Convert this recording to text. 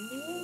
India